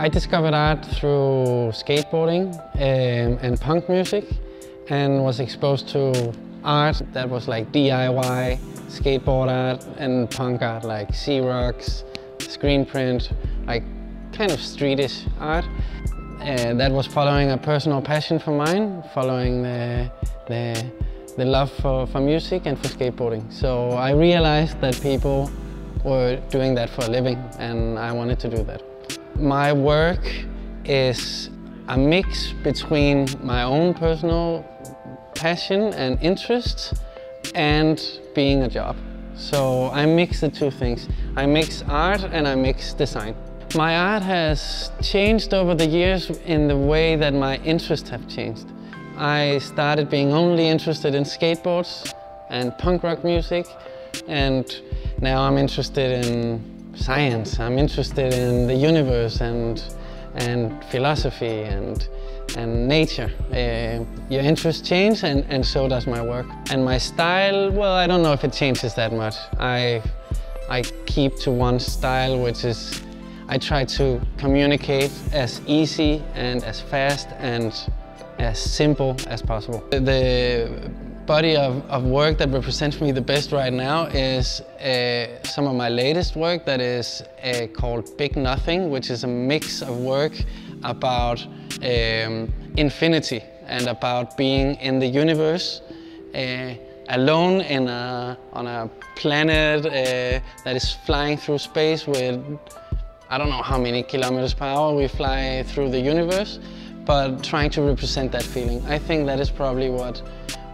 I discovered art through skateboarding um, and punk music and was exposed to art that was like DIY, skateboard art and punk art like Xerox, screen print, like kind of streetish art. Uh, that was following a personal passion for mine, following the, the, the love for, for music and for skateboarding. So I realized that people were doing that for a living and I wanted to do that. My work is a mix between my own personal passion and interest and being a job. So I mix the two things. I mix art and I mix design. My art has changed over the years in the way that my interests have changed. I started being only interested in skateboards and punk rock music and now I'm interested in science. I'm interested in the universe and, and philosophy and, and nature. Uh, your interests change and, and so does my work. And my style, well, I don't know if it changes that much. I, I keep to one style, which is I try to communicate as easy and as fast and as simple as possible. The body of, of work that represents me the best right now is uh, some of my latest work that is uh, called Big Nothing, which is a mix of work about um, infinity and about being in the universe uh, alone in a, on a planet uh, that is flying through space with I don't know how many kilometers per hour we fly through the universe, but trying to represent that feeling. I think that is probably what,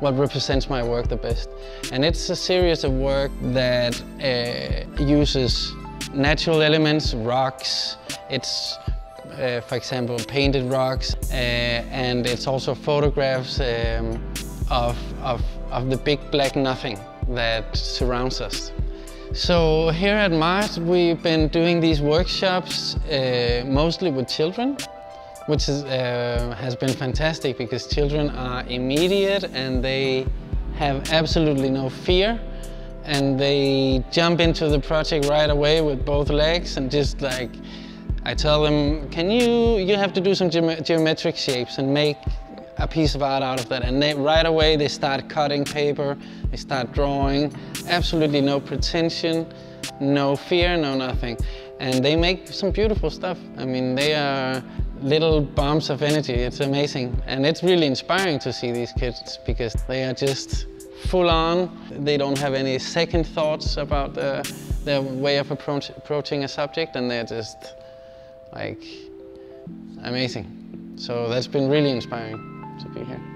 what represents my work the best. And it's a series of work that uh, uses natural elements, rocks, it's uh, for example painted rocks, uh, and it's also photographs um, of, of, of the big black nothing that surrounds us. So here at Mart we've been doing these workshops uh, mostly with children which is, uh, has been fantastic because children are immediate and they have absolutely no fear and they jump into the project right away with both legs and just like I tell them can you you have to do some ge geometric shapes and make a piece of art out of that. And they, right away they start cutting paper, they start drawing, absolutely no pretension, no fear, no nothing. And they make some beautiful stuff. I mean, they are little bombs of energy. It's amazing. And it's really inspiring to see these kids because they are just full on. They don't have any second thoughts about the, their way of approach, approaching a subject and they're just like amazing. So that's been really inspiring to be here.